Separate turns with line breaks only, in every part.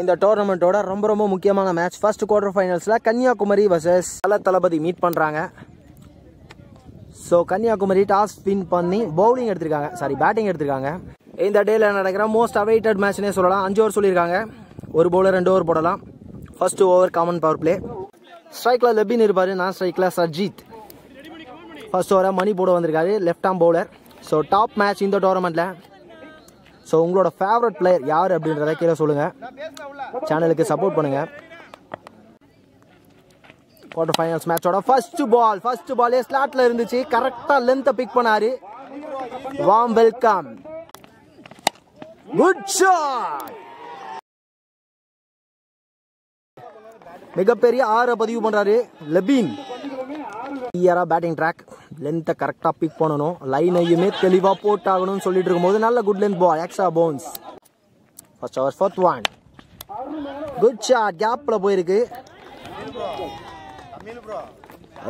இந்த டோர்னமெண்ட்டோட ரொம்ப ரொம்ப முக்கியமான மேட்ச் ஃபர்ஸ்ட் குவார்டர் ஃபைனல்ஸில் கன்னியாகுமரி வர்சஸ் தல தளபதி மீட் பண்ணுறாங்க ஸோ கன்னியாகுமரி டாஸ் வின் பண்ணி பவுலிங் எடுத்திருக்காங்க. சாரி பேட்டிங் எடுத்திருக்காங்க. இந்த டேல நடக்கிற மோஸ்ட் அவைட்டட் மேட்ச்னே சொல்லலாம். அஞ்சு ஓவர் சொல்லியிருக்காங்க. ஒரு பவுலர் ரெண்டு ஓவர் போடலாம். First over common power play ஸ்ட்ரைக்கில் லெபின் இருப்பார். நான் ஸ்ட்ரைக்கில் சர்ஜித். ஃபர்ஸ்ட் ஓவராக மணி போட வந்திருக்காரு. Left arm bowler so top match இந்த டோர்னமெண்ட்டில் ஸோ உங்களோட ஃபேவரட் பிளேயர் யார் அப்படின்றத கீழே சொல்லுங்கள் சேனலுக்கு சப்போர்ட் பண்ணுங்கள் குவார்டர் ஃபைனல்ஸ் மேட்சோட ஃபர்ஸ்ட் பால் ஃபர்ஸ்ட் பாலே ஸ்லாட்ல இருந்துச்சு. கரெக்டா லென்த்தை பிக் பண்ணாரு. வாம் வெல்கம் குட் ஷாட் மிகப்பெரிய ஆறை பதிவு பண்றாரு லெபின். பேட்டிங் ட்ராக் லென்த்தை கரெக்டாக பிக் பண்ணணும். லைனையுமே தெளிவாக போட்டாகணும்னு சொல்லிட்டு இருக்கும்போது நல்ல good length ball extra bounce first over fourth one good shot கேப்பில் போயிருக்கு.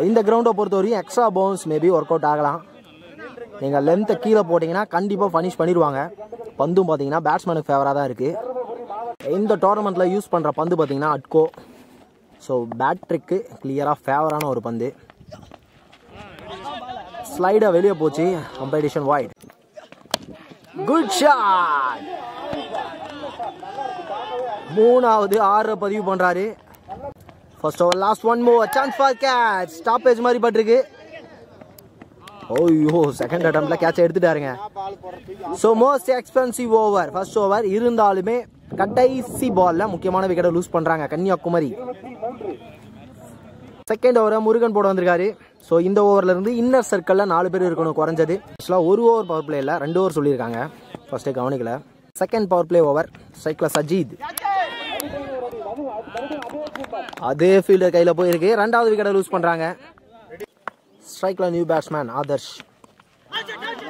இந்த கிரவுண்டை பொறுத்த வரையும் extra bounce maybe work out ஆகலாம் நீங்கள் லென்த்தை கீழே போட்டிங்கன்னா கண்டிப்பாக ஃபனிஷ் பண்ணிடுவாங்க. பந்தும் பார்த்தீங்கன்னா பேட்ஸ்மேனுக்கு ஃபேவராக தான் இருக்குது இந்த டோர்னமெண்ட்டில் யூஸ் பண்ணுற பந்து பார்த்தீங்கன்னா அட்கோ ஸோ பேட்ரிக்கு கிளியராக ஃபேவரான ஒரு பந்து. ஸ்லைடாக வெளியே போச்சு. கம்படிஷன் வாய்ட் குட் ஷாட் மூணாவது ஆறு பதிவு பண்ணுறாரு first over last one move chance for catch stoppage மாதிரி பட்டிருக்கு. ஓய்யோ செகண்ட் அட்டம்ப்ட்ல catch எடுத்துட்டாருங்க. So most expensive over first over இருந்தாலுமே கடைசி பால்ல முக்கியமான விக்கெட்டை லூஸ் பண்றாங்க. கன்னியாகுமரி. செகண்ட் ஓவரை முருகன் போட வந்திருக்காரு. ஸோ இந்த ஓவர்லேருந்து இன்னர் சர்க்கிளில் நாலு பேர் இருக்கணும் குறைஞ்சது. ஆக்சுவலாக ஒரு ஓவர் பவர் பிளே இல்லை ரெண்டு ஓவர் சொல்லியிருக்காங்க. ஃபர்ஸ்ட்டு கவனிக்கல. Second power play over cycle Sajeeth. அதே ஃபீல்டர் கையில் போயிருக்கு. ரெண்டாவது விக்கெட்டை லூஸ் பண்ணுறாங்க ஸ்ட்ரைக்கில் நியூ பேட்ஸ்மேன் ஆதர்ஷ்.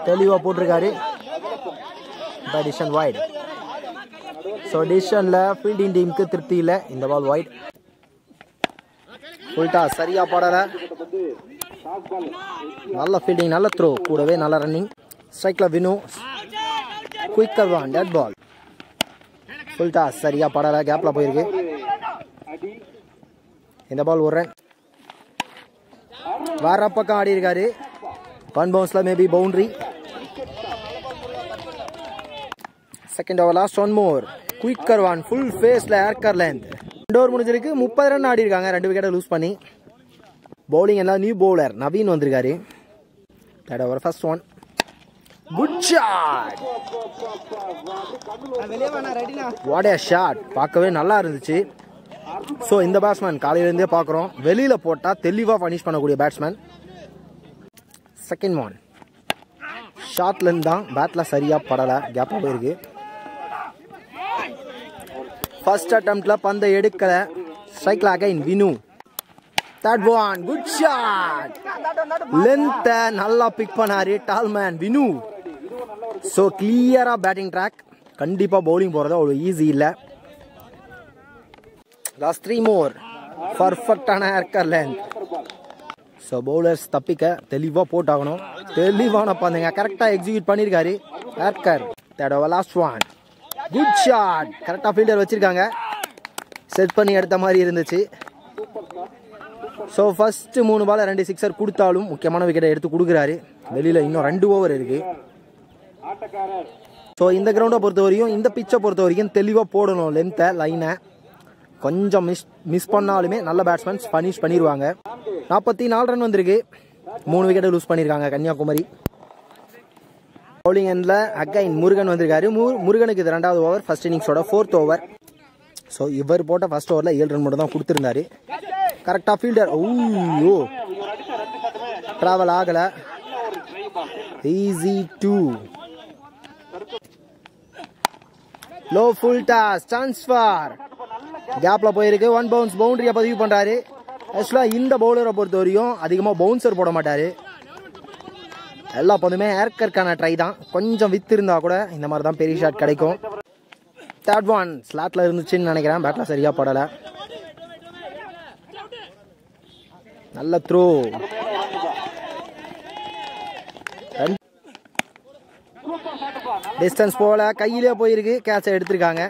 தெளிவாக போட்டிருக்காரு. டிஷன் வைட் ஸோ டிஷனில் ஃபீல்டிங் டீமுக்கு திருப்தி இல்லை. இந்த பால் வைட் உல்டா சரியா போடலை. நல்ல ஃபீல்டிங் நல்ல த்ரோ கூடவே நல்ல ரன்னிங் ஸ்ட்ரைக்கில் வினு குயிக்கர் வான் டெட் பால் ஃபுல்டா சரியா படல கேப்பில் போயிருக்கு. இந்த பால் ஒரு ரன் வேற பக்கம் ஆடி இருக்காரு. One பவுன்ஸ்ல maybe boundary second over last one more quicker one full ஃபேஸ்ல ஏர்கர் லென்த் ரெண்டு ஓவர் முடிஞ்சிருக்கு. முப்பது ரன் ஆடி இருக்காங்க. ரெண்டு விக்கெட்டை லூஸ் பண்ணி. பவுலிங் எல்லாம் நியூ பவுலர் நவீன் வந்திருக்காரு. Third over first one good shot what a shot பார்க்கவே நல்லா இருந்துச்சு. ஸோ இந்த பேட்ஸ்மேன் காலையிலேருந்தே பார்க்குறோம். வெளியில் போட்டால் தெளிவாக ஃபனிஷ் பண்ணக்கூடிய பேட்ஸ்மேன் செகண்ட் ஒன் ஷாட்லேருந்து தான் பேட்டில் சரியாக படலை. கேப்பாக போயிருக்கு. ஃபர்ஸ்ட் அட்டம்ப்ட்ல பந்தை எடுக்கல. ஸ்ட்ரைக்ல again Vinu that one good shot லென்த்த நல்லா பிக் பண்ணாரு டால்மேன் வினு ஸோ கிளியரா பேட்டிங் ட்ராக் கண்டிப்பா பவுலிங் போறது அவ்வளோ ஈஸி இல்லை. லாஸ்ட் த்ரீ மோர் பர்ஃபெக்டான ஏர்கர் லென்த் ஸோ பவுலர்ஸ் தப்பிக்க தெளிவாக போட்டாகணும். தெளிவான பந்துங்க. கரெக்டாக எக்ஸிக்யூட் பண்ணியிருக்காரு yorker third over last one good shot கரெக்டாக ஃபீல்டர் வச்சிருக்காங்க. செட் பண்ணி எடுத்த மாதிரி இருந்துச்சு. ஸோ ஃபஸ்ட்டு மூணு பால் ரெண்டு சிக்ஸர் கொடுத்தாலும் முக்கியமான விக்கெட்டை எடுத்து கொடுக்குறாரு. வெளியில் இன்னும் ரெண்டு ஓவர் இருக்குது ஸோ இந்த கிரவுண்டை பொறுத்த வரையும் இந்த பிச்சை பொறுத்த வரைக்கும் தெளிவாக போடணும் லென்த்தை லைனை கொஞ்சம் மிஸ் மிஸ் பண்ணாலுமே நல்ல பேட்ஸ்மேன்ஸ் பனிஷ் பண்ணிடுவாங்க நாற்பத்தி நாலு ரன் வந்திருக்கு. மூணு விக்கெட்டை லூஸ் பண்ணியிருக்காங்க கன்னியாகுமரி. பவுலிங் எண்டில் அக்கைன் முருகன் வந்திருக்காரு. மு- முருகனுக்கு இது ரெண்டாவது ஓவர் ஃபர்ஸ்ட் இன்னிங்ஸோட ஃபோர்த் ஓவர் ஸோ இவர் போட்ட ஃபர்ஸ்ட் ஓவரில் ஏழு ரன் மட்டும் தான் கொடுத்துருந்தாரு. கரெக்டாக ஃபீல்டர் ஓ ட்ராவல் ஆகலை. Easy too low full toss transfer கேப்ல போயிருக்கு. ஒன் பவுன்ஸ் பவுண்டரியை பதிவு பண்றாரு. ஆக்சுவலாக இந்த பவுலரை பொறுத்த வரையும் அதிகமாக பவுன்சர் போட மாட்டாரு. எல்லா பந்துமே ஏர்கருக்கான ட்ரை தான். கொஞ்சம் வித்து இருந்தா கூட இந்த மாதிரி தான் பெரிய ஷாட் கிடைக்கும். தேர்ட் ஒன் ஸ்லாட்ல இருந்துச்சுன்னு நினைக்கிறேன். பேட்டில் சரியா போடலை. நல்ல த்ரோ டிஸ்டன்ஸ் போல கையிலே போயிருக்கு. கேட்சை எடுத்திருக்காங்க.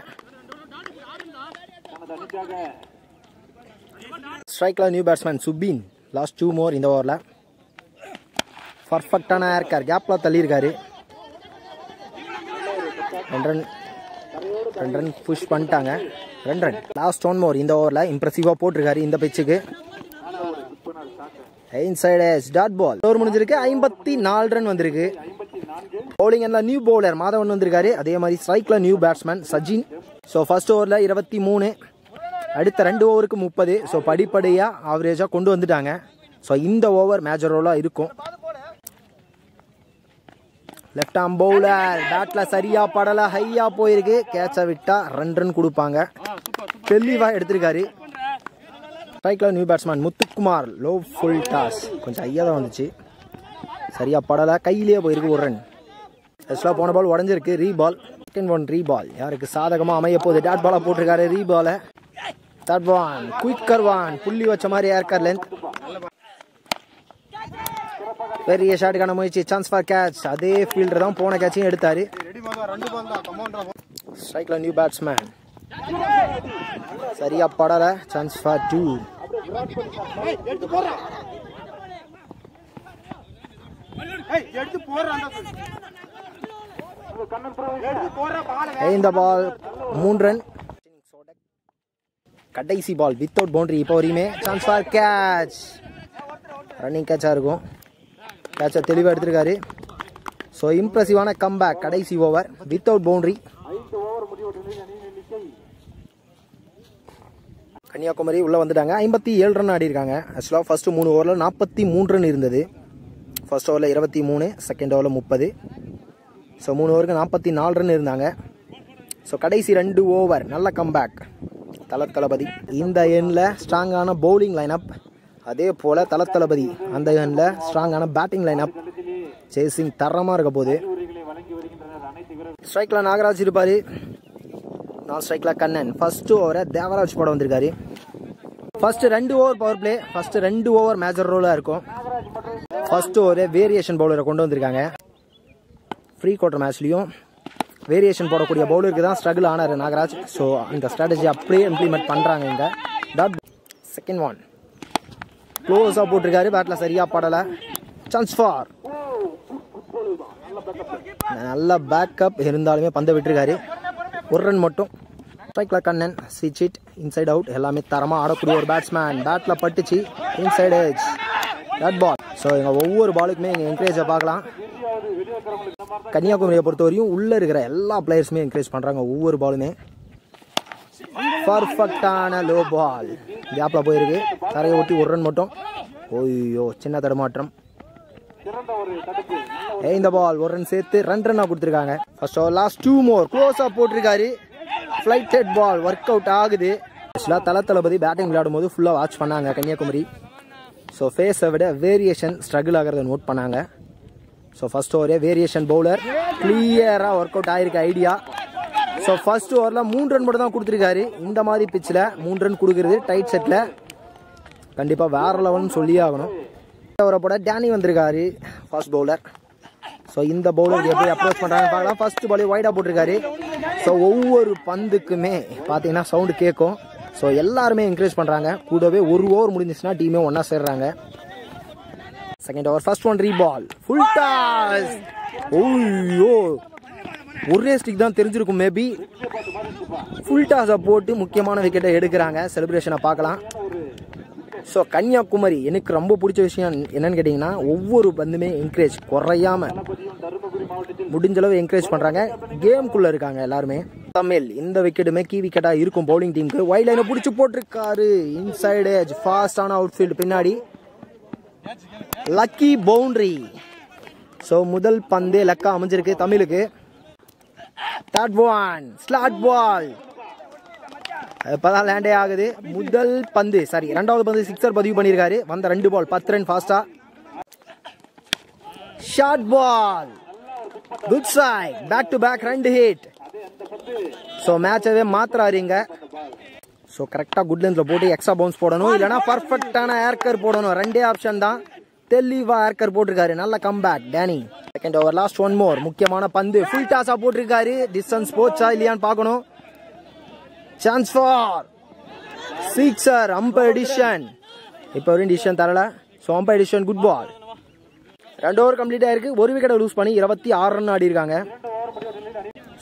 ஸ்ட்ரைக்ல new batsman Subin last two more இந்த ஓவரில் பர்ஃபெக்டான ஏர்கார் கேப்பில் தள்ளியிருக்காரு. ரெண்டு ரன் ரெண்டு ரன் புஷ் பண்ணிட்டாங்க. ரெண்டு ரன் லாஸ்ட் ஒன் மோர் இந்த ஓவரில் இம்ப்ரெசிவாக போட்டிருக்காரு இந்த பிச்சுக்கு இன்சைடு டாட் பால் ஓவர் முடிஞ்சிருக்கு. ஐம்பத்தி நாலு ரன் வந்திருக்கு. பவுலிங் எல்லாம் நியூ பவுலர் மாதவன் வந்திருக்காரு. அதே மாதிரி ஸ்ட்ரைக்கில் new batsman Sajin. So first ஓவரில் இருபத்தி மூணு. அடுத்த ரெண்டு ஓவருக்கு முப்பது. ஸோ படிப்படியாக ஆவரேஜாக கொண்டு வந்துட்டாங்க. ஸோ இந்த ஓவர் மேஜர் ரோலாக இருக்கும். லெஃப்ட் ஆம் பவுலர் பேட்ல சரியா படல ஹையா போயிருக்கு. கேட்சை விட்டா ரெண்டு ரன் கொடுப்பாங்க. தெளிவா எடுத்திருக்காரு. ஸ்ட்ரைக்கில் new batsman Muthukumar low full toss கொஞ்சம் ஐயா தான் வந்துச்சு. சரியா படல. கையிலேயே போயிருக்கு ஒரு ரன் ஆக்சுவலாக போன பால் உடஞ்சிருக்கு. ரீ பால் செகண்ட் ஒன் ரீ பால் யாருக்கு சாதகமாக அமைய போகுது? டாட் பாலாக போட்டிருக்காரு. ரீ பாலை தேர்ட் ஒன் குயிக்கர் ஒன் புள்ளி வச்ச மாதிரி ஏர்கார் லென்த் பெரிய ஷாட்டுக்கான முயற்சி. சான்ஸ் ஃபார் கேட்ச் அதே ஃபீல்டர் தான் போன கேட்சையும் எடுத்தாரு. ஸ்ட்ரைக்ல நியூ பேட்ஸ்மேன் சரியா படல. சான்ஸ் ஃபார் டூ இந்த பால் மூன்று ரன் கடைசி பால் வித்தவுட் பவுண்டரி இப்போ வரையுமே. சான்ஸ் ஃபார் கேட்ச் ரன்னிங் கேட்சாக இருக்கும். கேட்சை தெளிவாக எடுத்திருக்காரு. ஸோ இம்ப்ரெசிவான கம்பேக் கடைசி ஓவர் வித்தவுட் பவுண்டரி கன்னியாகுமரி உள்ளே வந்துட்டாங்க. ஐம்பத்தி ஏழு ரன் ஆடி இருக்காங்க ஆக்சுவலாக ஃபஸ்ட்டு மூணு ஓவரில் நாற்பத்தி மூணு ரன் இருந்தது. ஃபர்ஸ்ட் ஓவரில் இருபத்தி மூணு செகண்ட் ஓவரில் முப்பது. ஸோ மூணு ஓவருக்கு நாற்பத்தி நாலு ரன் இருந்தாங்க. ஸோ கடைசி ரெண்டு ஓவர் நல்ல கம்பேக் தல தளபதி. இந்த எண்ணில் ஸ்ட்ராங்கான பவுலிங் லைனப் அதே போல் தல தளபதி அந்த எண்ணில் ஸ்ட்ராங்கான பேட்டிங் லைனப் சேசிங் தரமாக இருக்க போகுது. ஸ்ட்ரைக்கில் நாகராஜ் இருப்பார். நான் ஸ்ட்ரைக்கில் கண்ணன் ஃபர்ஸ்ட் ஓவரை தேவராஜ் போட வந்திருக்காரு ஃபர்ஸ்ட் ரெண்டு ஓவர் பவர் பிளே ஃபர்ஸ்ட் ரெண்டு ஓவர் மேஜர் ரோலாக இருக்கும் ஃபர்ஸ்ட் ஓவர் வேரியேஷன் பவுலரை கொண்டு வந்திருக்காங்க ஃப்ரீ குவார்டர் மேட்ச்லையும் வேரியேஷன் போடக்கூடிய பவுலருக்கு தான் ஸ்ட்ரகிள் ஆனார் நாகராஜ் ஸோ அந்த ஸ்ட்ராட்டஜி அப்படியே இம்ப்ளிமெண்ட் பண்ணுறாங்க இங்கே டாட் செகண்ட் ஒன் க்ளோஸாக போட்டிருக்காரு பேட்டில் சரியாக படலை சான்ஸ் ஃபார் நல்ல பேக்கப் இருந்தாலுமே பந்தை விட்டுருக்காரு ஒரு ரன் மட்டும் ஸ்ட்ரைக்கில் கண்ணன் ஸ்விட்ச் இட் இன்சைட் அவுட் எல்லாமே தரமாக ஆடக்கூடிய ஒரு பேட்ஸ்மேன் பேட்டில் பட்டுச்சு inside edge dot ball so எங்கள் ஒவ்வொரு பாலுக்குமே இங்கே என்கரேஜை பார்க்கலாம். கன்னியாகுமரியை பொறுத்தவரையும் உள்ளே இருக்கிற எல்லா பிளேயர்ஸுமே என்கரேஜ் பண்ணுறாங்க ஒவ்வொரு பாலுமே பர்ஃபெக்டான லோ பால் கேப்பில் போயிருக்கு. தரையை ஒட்டி ஒரு ரன் மட்டும். ஓய்யோ சின்ன தடுமாற்றம். இந்த பால் ஒரு ரன் சேர்த்து ரன் ரன்னாக கொடுத்துருக்காங்க. First over last two more க்ளோஸாக போட்டிருக்காரு. Flighted ball work out ஆகுது. ஆக்சுவலாக தல தளபதி பேட்டிங் விளையாடும் போது ஃபுல்லாக வாட்ச் பண்ணாங்க கன்னியாகுமரி. ஸோ ஃபேஸை விட வேரியேஷன் ஸ்ட்ரகிள் ஆகிறத நோட் பண்ணாங்க. ஸோ ஃபர்ஸ்ட் ஓவரே வேரியேஷன் பவுலர் கிளியராக ஒர்க் அவுட் ஆகிருக்கு ஐடியா ஸோ ஃபர்ஸ்ட் ஓவரில் மூணு ரன் மட்டும் தான் கொடுத்துருக்காரு. இந்த மாதிரி பிச்சில் மூணு ரன் கொடுக்குறது டைட் செட்டில் கண்டிப்பாக வேற லெவல்னு சொல்லியே ஆகணும். ஓவரை போட டேனி வந்திருக்காரு ஃபாஸ்ட் பவுலர் ஸோ இந்த பவுலர் எப்படி அப்ரோச் பண்ணுறாங்க பார்க்கலாம். ஃபர்ஸ்ட் பாலே வைடாக போட்டிருக்காரு. ஸோ ஒவ்வொரு பந்துக்குமே பார்த்தீங்கன்னா சவுண்டு கேட்கும். ஸோ எல்லாருமே என்கரேஜ் பண்ணுறாங்க கூடவே ஒரு ஓவர் முடிஞ்சிச்சுன்னா டீமே ஒன்றா சேர்றாங்க. செகண்ட் ஓவர் ஃபர்ஸ்ட் ஒன் ரீபால் ஃபுல் டாஸ் ஓய்யோ ஒரே ஸ்டிக் தான் தெரிஞ்சிருக்கும் மேபி ஃபுல் டாஸை போட்டு முக்கியமான விக்கெட்டை எடுக்கிறாங்க. செலிப்ரேஷனை பார்க்கலாம். ஸோ கன்னியாகுமரி எனக்கு ரொம்ப பிடிச்ச விஷயம் என்னன்னு கேட்டிங்கன்னா ஒவ்வொரு பந்துமே என்கரேஜ் குறையாம முடிஞ்ச அளவு என்கரேஜ் பண்ணுறாங்க கேம்குள்ளே இருக்காங்க எல்லாருமே. தமிழ் இந்த விக்கெட்டுமே கீ விக்கெட்டாக இருக்கும் பவுலிங் டீமுக்கு வைட் லைனை பிடிச்சி போட்டிருக்காரு. இன்சைடு எஜ் ஃபாஸ்டான அவுட்ஃபீல்டு பின்னாடி. லக்கி பவுண்டரி ஸோ முதல் பந்து லக்கா அமைஞ்சிருக்கு தமிழுக்கு. தேர்ட் ஒன் ஸ்லாட் பால் இப்பதான் லேண்டே ஆகுது. முதல் பந்து சாரி ரெண்டாவது பந்து சிக்ஸர் பதிவு பண்ணியிருக்காரு. வந்த ரெண்டு பால் பத்து ரன் ஃபாஸ்டா short ball good side back to back ரெண்டு ஹிட் ஸோ மேட்சவே மாத்துறாருங்க ஸோ கரெக்டாக குட் லென்ஸில் போட்டு எக்ஸ்ட்ரா பவுன்ஸ் போடணும். இல்லைனா பர்ஃபெக்டான ஏர்கர் போடணும். ரெண்டே ஆப்ஷன் தான். தெளிவா ஏர்கர் போட்டிருக்காரு. நல்ல comeback Danny second over last one more முக்கியமான பந்து ஃபுல் டாஸா போட்டிருக்காரு. டிஸ்டன்ஸ் போச்சா இல்லையான்னு பார்க்கணும். Chance for sixer umpire decision இப்போ வரையும் டிசிஷன் தரல. So umpire decision good ball ரெண்டு ஓவர் கம்ப்ளீட் ஆயிருக்கு. ஒரு விக்கெட்டை லூஸ் பண்ணி இருபத்தி ஆறு ரன் ஆடி இருக்காங்க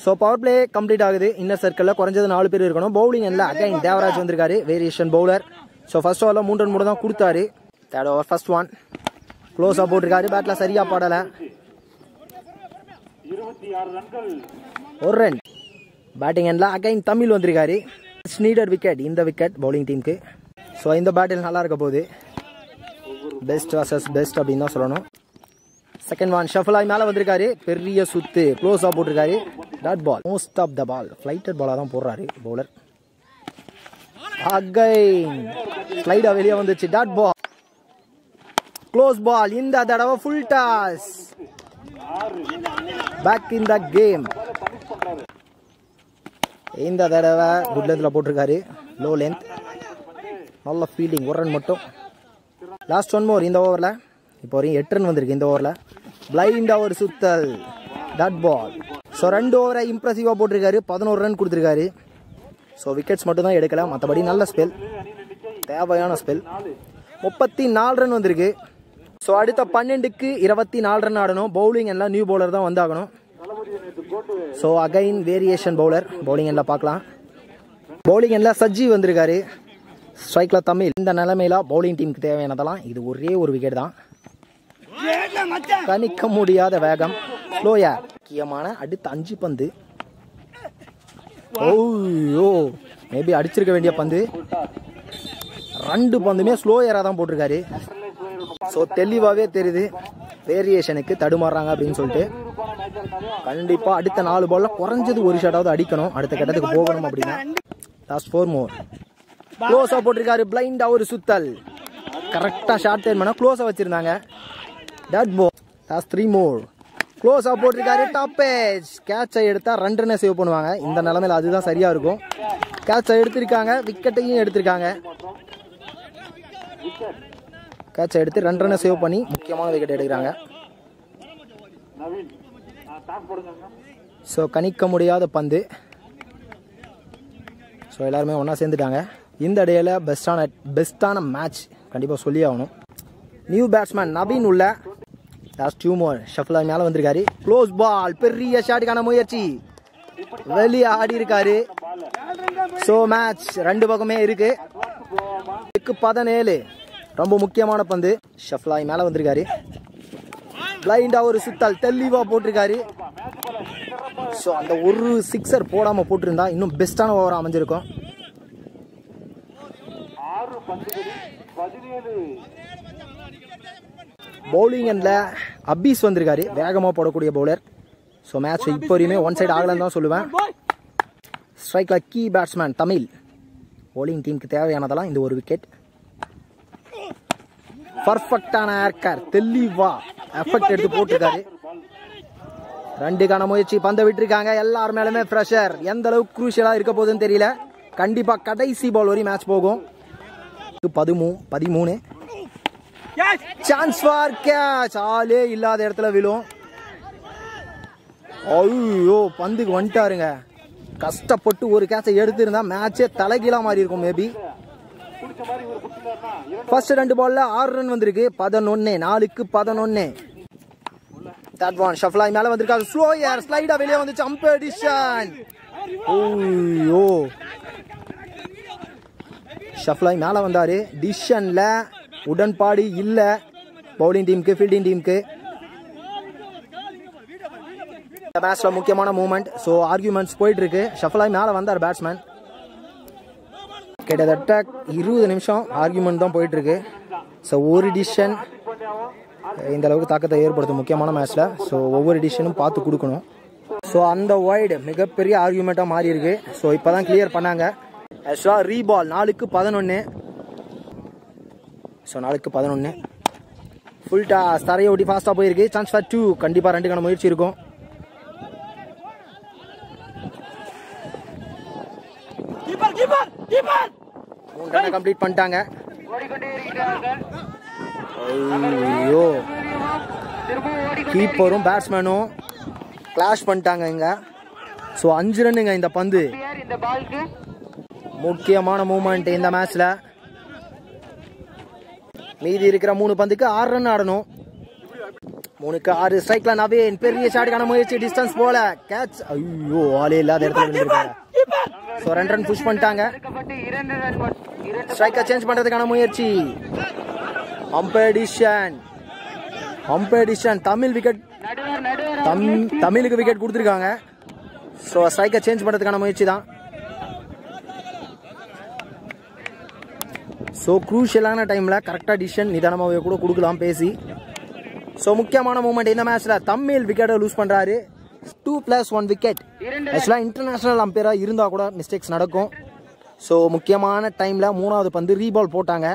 ஸோ பவர் பிளே கம்ப்ளீட் ஆகுது இன்னர் சர்க்கிளில் குறைஞ்சது நாலு பேர் இருக்கணும். பவுலிங் இல்லை. அகைன் தேவராஜ் வந்திருக்காரு. வேரியேஷன் பவுலர் ஸோ ஃபர்ஸ்ட் ஓவரில் மூன்று ரன் மட்டும் தான் கொடுத்தாரு தேர்ட் ஓவர் ஃபர்ஸ்ட் ஒன் க்ளோஸாக போட்டிருக்காரு. பேட்டில் சரியாக பாடலை. ஒரு ரன் பேட்டிங் எண்டில் அகைன் தமிழ் வந்திருக்காரு. ஸ்னீடர் விக்கெட் இந்த விக்கெட் பவுலிங் டீமுக்கு ஸோ இந்த பேட்டில் நல்லா இருக்க போகுது. பெஸ்ட் வர்சஸ் பெஸ்ட் அப்படின்னு தான் சொல்லணும். செகண்ட் ஒன் ஷஃபலாய் மேலே வந்திருக்காரு. பெரிய சுத்து க்ளோஸாக போட்டிருக்காரு. Dot ball most of the ball flighted பாலாக தான் போடுறாரு பவுலர் அகைன் ஸ்லைடாக வெளியே வந்துச்சு. டாட் பால் க்ளோஸ் பால் இந்த தடவை full toss back in the game இந்த தடவை குட் லென்த்தில் போட்டிருக்காரு. லோ லென்த் நல்ல ஃபீல்டிங் ஒரு ரன் மட்டும். லாஸ்ட் ஒன் மோர் இந்த ஓவரில் இப்போ வரையும் எட்டு ரன் வந்திருக்கு இந்த ஓவரில் பிளைண்டாக ஒரு சுத்தல். டாட் பால் ஸோ ரெண்டு ஓவரை இம்ப்ரெசிவாக போட்டிருக்காரு. பதினோரு ரன் கொடுத்துருக்காரு. ஸோ விக்கெட்ஸ் மட்டும் தான் எடுக்கல மற்றபடி நல்ல ஸ்பெல் தேவையான ஸ்பெல் முப்பத்தி நாலு ரன் வந்திருக்கு. ஸோ அடுத்த பன்னெண்டுக்கு இருபத்தி நாலு ரன் ஆடணும். பவுலிங் எல்லாம் நியூ பவுலர் தான் வந்தாகணும். So again variation bowler bowling எண்ணில் பார்க்கலாம். பவுலிங் எண்ணில் சஜ்ஜி வந்திருக்காரு. ஸ்ட்ரைக்கில் தமிழ். இந்த நிலைமையில பவுலிங் டீமுக்கு தேவையானதெல்லாம் இது ஒரே ஒரு விக்கெட் தான். கணிக்க முடியாத வேகம். ஸ்லோயா முக்கியமான அடுத்த அஞ்சு பந்து. ஓய்யோ மேபி அடிச்சிருக்க வேண்டிய பந்து. ரெண்டு பந்துமே ஸ்லோயராக தான் போட்டிருக்காரு. ஸோ தெளிவாகவே தெரியுது. வேரியேஷனுக்கு தடுமாறுறாங்க அப்படின்னு சொல்லிட்டு. கண்டிப்பாக அடுத்த நாலு பால்ல குறைஞ்சது ஒரு ஷாட்டாவது அடிக்கணும். அடுத்த கட்டத்துக்கு போகணும் அப்படின்னா. லாஸ்ட் ஃபோர் மோர் க்ளோஸாக போட்டிருக்காரு பிளைண்டாக ஒரு சுத்தல். கரெக்டாக ஷார்ட் டைம் பண்ணால் க்ளோஸாக வச்சுருந்தாங்க. டாட் போ லாஸ்ட் த்ரீ மோர் க்ளோஸாக போட்டிருக்காரு டாப் பேஜ் கேட்சை எடுத்தால் ரெண்டு ரன்னை சேவ் பண்ணுவாங்க. இந்த நிலமையில அதுதான் சரியாக இருக்கும். கேட்சை எடுத்திருக்காங்க விக்கெட்டையும் எடுத்திருக்காங்க. கேட்சை எடுத்து ரெண்டு ரன்னை சேவ் பண்ணி முக்கியமான விக்கெட் எடுக்கிறாங்க. ஸோ கணிக்க முடியாத பந்து. ஸோ எல்லாருமே ஒன்றா சேர்ந்துட்டாங்க. இந்த இடையில பெஸ்ட்டான பெஸ்ட்டான மேட்ச் கண்டிப்பாக சொல்லி ஆகணும். நியூ பேட்ஸ்மேன் நவீன் உள்ள. லாஸ்ட் டூ ஷஃபில் மேலே வந்திருக்காரு. க்ளோஸ் பால் பெரிய ஷாட்டுக்கான முயற்சி. வெளியே ஆடி இருக்காரு. ஸோ மேட்ச் ரெண்டு பக்கமே இருக்கு. பதினேழு. ரொம்ப முக்கியமான பந்து. ஷஃப்லாய் மேலே வந்திருக்காரு. பிளைண்டா ஒரு சுத்தல் தெளிவா போட்டிருக்காரு. ஸோ அந்த ஒரு சிக்ஸர் போடாம போட்டிருந்தா இன்னும் பெஸ்டான ஓவர் அமைஞ்சிருக்கும். பவுலிங் எண்ட்ல அபீஸ் வந்திருக்காரு. வேகமாக போடக்கூடிய பவுலர் ஸோ மேட்ச் இப்போ வரையுமே ஒன் சைடு ஆகலன்னு தான் சொல்லுவேன். ஸ்ட்ரைக்ல கீ பேட்ஸ்மேன் தமிழ். Bowling டீமுக்கு தேவையானதெல்லாம் இந்த ஒரு விக்கெட் பர்ஃபெக்டான ஏர்கர் தெளிவா எஃபெக்ட் எடுத்து போட்டிருக்காரு. ரெண்டுக்கான முயற்சி பந்த விட்டுருக்காங்க. எல்லார் மேலுமே ப்ரெஷர் எந்த அளவுக்கு குரூஷியலா இருக்க போகுதுன்னு தெரியல. கண்டிப்பா கடைசி பால் வரையும் மேட்ச் போகும். பதிமூ பதிமூணு. சான்ஸ் ஃபார் கேட்ச் ஆளே இல்லாத இடத்துல விழும். ஐயோ பந்துக்கு வந்துட்டாருங்க. கஷ்டப்பட்டு ஒரு கேட்சை எடுத்திருந்தா மேட்சே தலைகீழா மாறி இருக்கும் மேபி ஃபர்ஸ்ட் ரெண்டு பால்ல ஆறு ரன் வந்திருக்கு. பதினொன்னு நாலுக்கு பதினொன்னு. தேர்ட் ஒன் ஷஃப்லாய் மேல வந்திருக்காரு ஸ்லோ ஏர் ஸ்லைடா வெளியே வந்துச்சு அம்பர் ஓய்யோ ஷஃப்லாய் மேல வந்தாரு. டிஷன்ல உடன்பாடு இல்ல. பவுலிங் டீமுக்கு ஃபீல்டிங் டீமுக்கு இந்த மேட்ச்ல முக்கியமான மூமெண்ட் ஸோ ஆர்கியூமெண்ட்ஸ் போயிட்டு இருக்கு. ஷஃப்லாய் மேல வந்தார் பேட்ஸ்மேன் கிட்டத்தட்ட இருபது நிமிஷம் ஆர்கியூமெண்ட் தான் போயிட்டு இருக்கு ஸோ ஒரு டிசிஷன் இந்த அளவுக்கு தாக்கத்தை ஏற்படுத்தும் முக்கியமான மேட்ச்ல ஸோ ஒவ்வொரு டிசிஷனும் பார்த்து கொடுக்கணும். ஸோ அந்த வைடு மிகப்பெரிய ஆர்கியூமெண்ட்டாக மாறி இருக்கு ஸோ இப்போ தான் கிளியர் பண்ணாங்க ஆக்சுவலாக ரீபால் நாலுக்கு பதினொன்று ஸோ நாலுக்கு பதினொன்று ஃபுல் டாஸ் தரையை ஒட்டி ஃபாஸ்ட்டாக போயிருக்கு. சான்ஸ் ஃபார் டூ கண்டிப்பாக ரெண்டுக்கான முயற்சி இருக்கும். ரன்னை கம்ப்ளீட் பண்ணிட்டாங்க. ஐயோ. கீப்பரும் பேட்ஸ்மேனும் கிளாஷ் பண்ணிட்டாங்க இங்க. ஸோ அஞ்சு ரன்னுங்க இந்த பந்து. முக்கியமான மூமெண்ட் இந்த மேட்ச்ல மீதி இருக்கிற மூணு பந்துக்கு ஆறு ரன் ஆடணும். மூணுக்கு ஆறு. ஸ்ட்ரைக்ல நவீன் பெரிய ஷாட்டுக்கான முயற்சி டிஸ்டன்ஸ் போல. கேட்ச் ஐயோ ஆளே இல்லாத இடத்துல ஸோ ரெண்டு ரன் புஷ் பண்ணிட்டாங்க. ஸ்ட்ரைக்கை சேஞ்ச் பண்றதுக்கான முயற்சி. அம்பேடிஷன் அம்பேடிஷன் தமிழ் விக்கெட் தம் தமிழுக்கு விக்கெட் கொடுத்துருக்காங்க. ஸோ ஸ்ட்ரைக்கை சேஞ்ச் பண்ணுறதுக்கான முயற்சி தான். ஸோ க்ரூஷியலான டைமில் கரெக்டாக டிசிஷன் நிதானமாக கூட கொடுக்கலாம் பேசி. ஸோ முக்கியமான மூமெண்ட் இந்த மேட்ச்சில் தமிழ் விக்கெட்டை லூஸ் பண்ணுறாரு டூ ப்ளஸ் ஒன் விக்கெட் ஆக்சுவலாக இன்டர்நேஷ்னல் அம்பையராக இருந்தால் கூட மிஸ்டேக்ஸ் நடக்கும். ஸோ முக்கியமான டைமில் மூணாவது பந்து ரீபால் போட்டாங்க.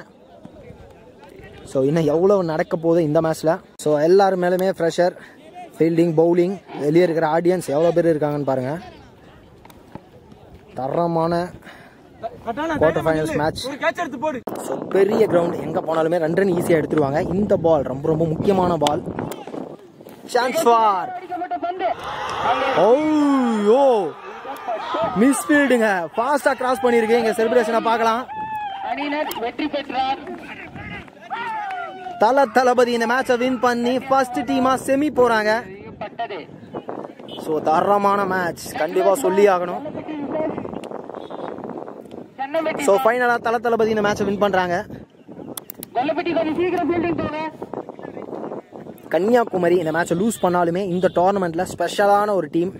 ஸோ இன்னும் எவ்வளோ நடக்க போகுது இந்த மேட்ச்சில் ஸோ எல்லாரும் மேலுமே ஃப்ரெஷர் ஃபீல்டிங் பவுலிங் வெளியே இருக்கிற ஆடியன்ஸ் எவ்வளோ பேர் இருக்காங்கன்னு பாருங்கள் தரமான குவார்டர் ஃபைனல்ஸ் மேட்ச் ஸோ பெரிய கிரவுண்ட் எங்கே போனாலுமே ரெண்டு ரன் ஈஸியாக எடுத்துருவாங்க. இந்த பால் ரொம்ப ரொம்ப முக்கியமான பால் சான்ஸ் ஃபார் ஓ மிஸ் ஃபீல்டுங்க ஃபாஸ்ட்டாக கிராஸ் பண்ணியிருக்கு இங்கே செலிப்ரேஷனை பார்க்கலாம்.
வெற்றி பெற்றார்.
தல தளபதி இந்த மேட்சை வின் பண்ணி ஃபர்ஸ்ட் டீமா செமி போறாங்க. ஸோ தரமான மேட்ச் கண்டிப்பா சொல்லி ஆகணும். ஸோ ஃபைனலா தல தளபதி இந்த மேட்சை வின் பண்றாங்க
கொல்லப்பட்டி கொஞ்சம் சீக்கிரம் ஃபீல்டிங் போங்க
கன்னியாகுமரி இந்த மேட்சை லூஸ் பண்ணாலுமே இந்த டோர்னமெண்ட்ல ஸ்பெஷலான ஒரு டீம்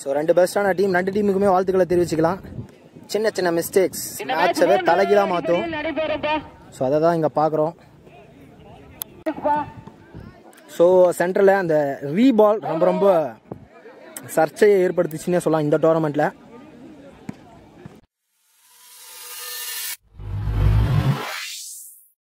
ஸோ ரெண்டு பெஸ்டான டீம் ரெண்டு டீமுக்குமே வாழ்த்துக்களை தெரிவிச்சுக்கலாம். சின்ன சின்ன மிஸ்டேக்ஸ் மேட்சவே தலைகீழா மாற்றும் ஸோ அதை தான் இங்கே பார்க்குறோம். ஸோ சென்டரில் அந்த ரீபால் ரொம்ப ரொம்ப சர்ச்சையை ஏற்படுத்துச்சுன்னே சொல்லலாம் இந்த டோர்னமெண்ட்டில்